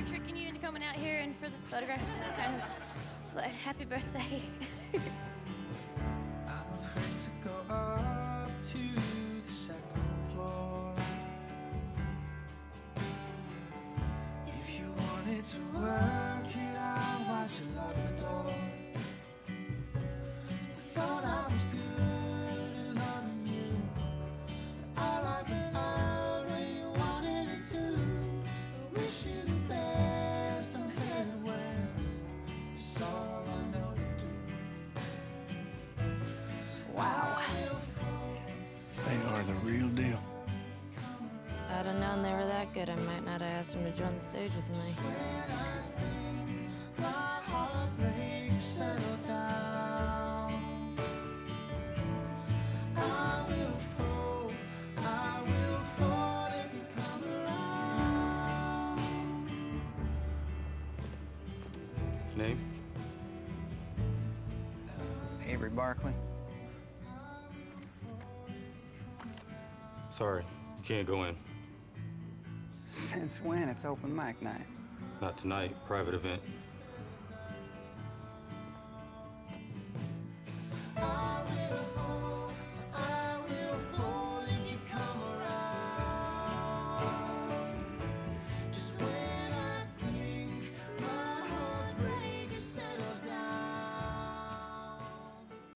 asking you into coming out here and for the photographs, like, happy birthday. I'd have known they were that good, I might not have asked them to join the stage with me. My heart breaks, settle down. I will fall, I will fall if you come around. Name? Avery Barkley. Sorry, you can't go in. Since when? It's open mic night. Not tonight, private event.